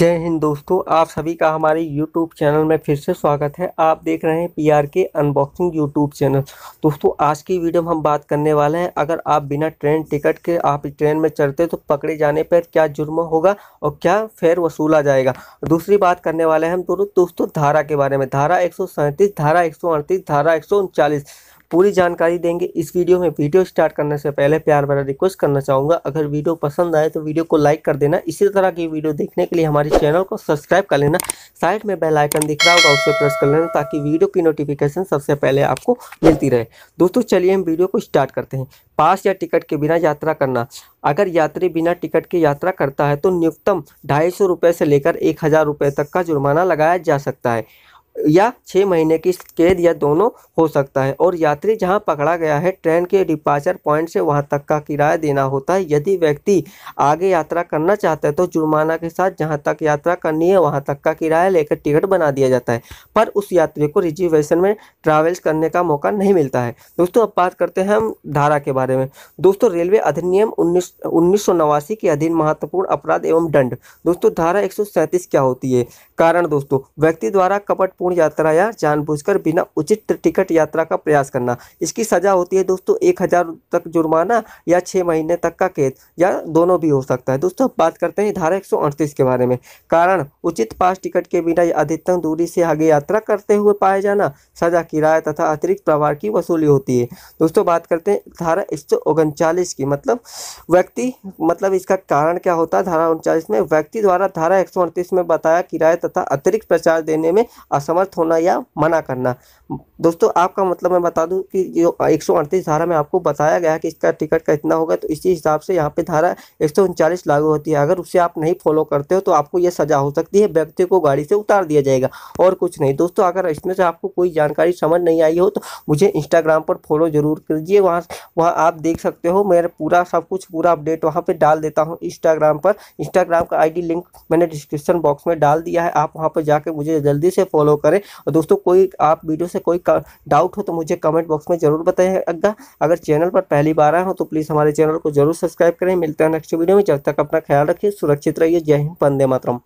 जय हिंद दोस्तों, आप सभी का हमारे YouTube चैनल में फिर से स्वागत है। आप देख रहे हैं P R K unboxing YouTube channel. दोस्तों, आज की वीडियो में हम बात करने वाले हैं, अगर आप बिना ट्रेन टिकट के आप ट्रेन में चढ़ते तो पकड़े जाने पर क्या जुर्म होगा और क्या फेयर वसूला जाएगा? दूसरी बात करने वाले हैं हम दोनों, दोस्तों, धारा के बारे में। धारा एक सौ सैंतीस, धारा एक सौ अड़तीस, धारा एक पूरी जानकारी देंगे। इस वीडियो में वीडियो स्टार्ट करने से पहले प्यार भरा रिक्वेस्ट करना चाहूँगा। अगर वीडियो पसंद आए तो वीडियो को लाइक कर देना। इसी तरह की वीडियो देखने के लिए हमारे चैनल को सब्सक्राइब कर लेना। साइड में बेल आइकन दिख रहा होगा, उसे प्रेस कर लेना ताकि वीडियो की नोटिफिकेशन सबसे पहले आपको मिलती रहे। दोस्तों, चलिए हम वीडियो को स्टार्ट करते हैं। पास या टिकट के बिना यात्रा करना। अगर यात्री बिना टिकट के यात्रा करता है तो न्यूनतम ढाई सौ रुपये से लेकर एक हज़ार रुपये तक का जुर्माना लगाया जा सकता है। या छः महीने की कैद या दोनों हो सकता है। और यात्री जहाँ पकड़ा गया है, ट्रेन के डिपार्चर पॉइंट से वहाँ तक का किराया देना होता है। यदि व्यक्ति आगे यात्रा करना चाहता है तो जुर्माना के साथ जहाँ तक यात्रा करनी है, वहाँ तक का किराया लेकर टिकट बना दिया जाता है। पर उस यात्री को रिजर्वेशन में ट्रैवल्स करने का मौका नहीं मिलता है। दोस्तों, अब बात करते हैं हम धारा के बारे में। दोस्तों, रेलवे अधिनियम उन्नीस उन्नीस के अधीन महत्वपूर्ण अपराध एवं दंड। दोस्तों, धारा एक सौ सैंतीस क्या होती है? कारण दोस्तों, व्यक्ति द्वारा कपटपूर्ण पूर्ण यात्रा या जानबूझकर बिना उचित टिकट यात्रा का प्रयास करना। इसकी सजा होती है दोस्तों, एक हज़ार तक जुर्माना या छः महीने तक का कैद या दोनों भी हो सकता है। दोस्तों बात करते हैं धारा एक के बारे में। कारण, उचित पास टिकट के बिना अधिकतम दूरी से आगे यात्रा करते हुए पाए जाना, सजा किराया तथा अतिरिक्त प्रभार की वसूली होती है। दोस्तों, बात करते हैं धारा एक की मतलब व्यक्ति मतलब इसका कारण क्या होता है? धारा उनचालीस में व्यक्ति द्वारा धारा एक में बताया किराया तथा अतिरिक्त प्रचार देने में असमर्थ समर्थ होना या मना करना। दोस्तों, आपका मतलब मैं बता दूँ कि जो एक सौ अड़तीस धारा में आपको बताया गया है कि इसका टिकट का इतना होगा तो इसी हिसाब से यहाँ पे धारा एक लागू होती है। अगर उसे आप नहीं फॉलो करते हो तो आपको ये सजा हो सकती है, व्यक्ति को गाड़ी से उतार दिया जाएगा और कुछ नहीं। दोस्तों, अगर इसमें से आपको कोई जानकारी समझ नहीं आई हो तो मुझे इंस्टाग्राम पर फॉलो ज़रूर कीजिए, वहाँ वहाँ आप देख सकते हो, मेरा पूरा सब कुछ, पूरा अपडेट वहाँ पर डाल देता हूँ इंस्टाग्राम पर। इंस्टाग्राम का आईडी लिंक मैंने डिस्क्रिप्शन बॉक्स में डाल दिया है, आप वहाँ पर जाकर मुझे जल्दी से फॉलो करें। और दोस्तों, कोई आप वीडियो से कोई डाउट हो तो मुझे कमेंट बॉक्स में ज़रूर बताइएगा अगर चैनल पर पहली बार आए हो तो प्लीज़ हमारे चैनल को ज़रूर सब्सक्राइब करें। मिलते हैं नेक्स्ट वीडियो में। जब तक अपना ख्याल रखिए, सुरक्षित रहिए। जय हिंद, वंदे मातरम।